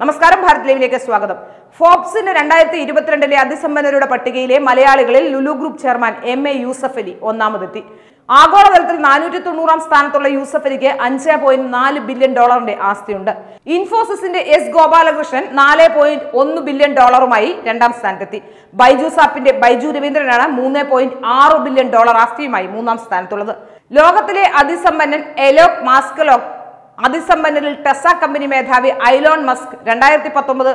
നമസ്കാരം ഭാരത് ലൈവിലേക്ക് സ്വാഗതം. ഫോബ്സിന്റെ രണ്ടായിരത്തി ഇരുപത്തിരണ്ടിലെ അതിസമ്പന്നരുടെ പട്ടികയിലെ മലയാളികളിൽ Lulu group chairman M A Yusuff Ali ഒന്നാമതെത്തി. ആഗോളതലത്തിൽ നാനൂറ്റി തൊണ്ണൂറാം സ്ഥാനത്തുള്ള യൂസഫ് അലിക്ക് അഞ്ച് പോയിന്റ് നാല് ബില്യൺ ഡോളറിന്റെ ആസ്തിയുണ്ട്. ഇൻഫോസിസിന്റെ എസ് ഗോപാലകൃഷ്ണൻ നാല് പോയിന്റ് ഒന്ന് ബില്യൺ ഡോളറുമായി രണ്ടാം സ്ഥാനത്തെത്തി. ബൈജൂസ് ആപ്പിന്റെ ബൈജു രവീന്ദ്രനാണ് മൂന്ന് പോയിന്റ് ആറ് ബില്യൺ ഡോളർ ആസ്തിയുമായി മൂന്നാം സ്ഥാനത്തുള്ളത്. ലോകത്തിലെ അതിസമ്പന്നൻ എലോക് മാസ്കലോക് അതിസമ്പന്നരിൽ ടെസ കമ്പനി മേധാവി ഐലോൺ മസ്ക് രണ്ടായിരത്തി പത്തൊമ്പത്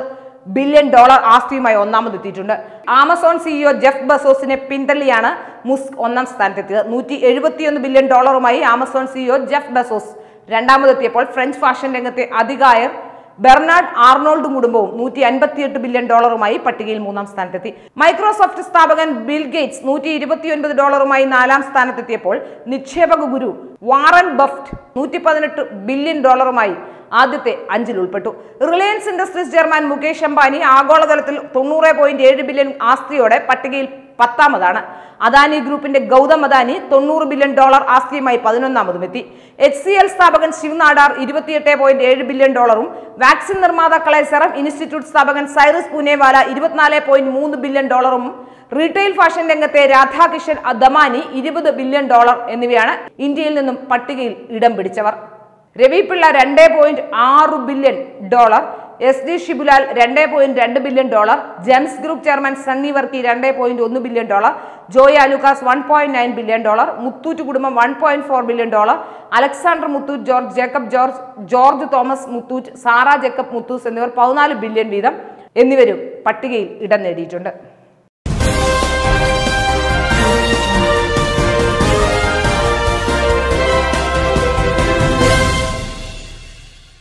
ബില്യൺ ഡോളർ ആസ്തിയുമായി ഒന്നാമതെത്തിയിട്ടുണ്ട്. ആമസോൺ സിഇഒ ജെഫ് ബസോസിനെ പിന്തള്ളിയാണ് മുസ്ക് ഒന്നാം സ്ഥാനത്തെത്തിയത്. നൂറ്റി എഴുപത്തിയൊന്ന് ബില്യൺ ഡോളറുമായി ആമസോൺ സിഇഒ ജെഫ് ബസോസ് രണ്ടാമതെത്തിയപ്പോൾ ഫ്രഞ്ച് ഫാഷൻ രംഗത്തെ അധികായർ ബെർണാഡ് ആർണോൾഡ് കുടുംബവും നൂറ്റി അൻപത്തിയെട്ട് ബില്യൺ ഡോളറുമായി പട്ടികയിൽ മൂന്നാം സ്ഥാനത്തെത്തി. മൈക്രോസോഫ്റ്റ് സ്ഥാപകൻ ബിൽ ഗേറ്റ്സ് നൂറ്റി ഇരുപത്തിയൊൻപത് ഡോളറുമായി നാലാം സ്ഥാനത്തെത്തിയപ്പോൾ നിക്ഷേപക ഗുരു വാറൻ ബഫ്റ്റ് നൂറ്റി പതിനെട്ട് ബില്യൺ ഡോളറുമായി ആദ്യത്തെ അഞ്ചിൽ ഉൾപ്പെട്ടു. Reliance Industries chairman Mukesh Ambani ആഗോളതലത്തിൽ തൊണ്ണൂറ് പോയിന്റ് ഏഴ് ബില്യൺ ആസ്തിയോടെ പട്ടികയിൽ പത്താമതാണ്. അദാനി ഗ്രൂപ്പിന്റെ ഗൗതം അദാനി തൊണ്ണൂറ് ബില്യൺ ഡോളർ ആസ്തിയുമായി പതിനൊന്നാമതും എത്തി എച്ച് സി എൽ സ്ഥാപകൻ ശിവ് നാടാർ ഇരുപത്തിയെട്ട് പോയിന്റ് ഏഴ് ബില്യൺ ഡോളറും വാക്സിൻ നിർമ്മാതാക്കളെ സെറം ഇൻസ്റ്റിറ്റ്യൂട്ട് സ്ഥാപകൻ സൈറസ് പൂനെവാല ഇരുപത്തിനാല് പോയിന്റ് മൂന്ന് ബില്യൺ ഡോളറും റീറ്റെയിൽ ഫാഷൻ രംഗത്തെ രാധാകിഷൻ അദമാനി ഇരുപത് ബില്യൺ ഡോളർ എന്നിവയാണ് ഇന്ത്യയിൽ നിന്നും പട്ടികയിൽ ഇടം പിടിച്ചവർ. രവി പിള്ള രണ്ട് പോയിന്റ് ആറ് billion dollar S D Shibulal രണ്ട് പോയിന്റ് രണ്ട് billion dollar Gems group chairman Sunny Varkey രണ്ട് പോയിന്റ് ഒന്ന് billion dollar Joy Alukkas one point nine billion dollar Muthoot കുടുംബം one point four billion dollar Alexander Muthoot George Jacob George George Thomas Muthoot Sara Jacob Muthoot എന്നിവർ പതിനാല് billion വീതം എന്നിവരും പട്ടികയിൽ ഇടം നേടിയിട്ടുണ്ട്.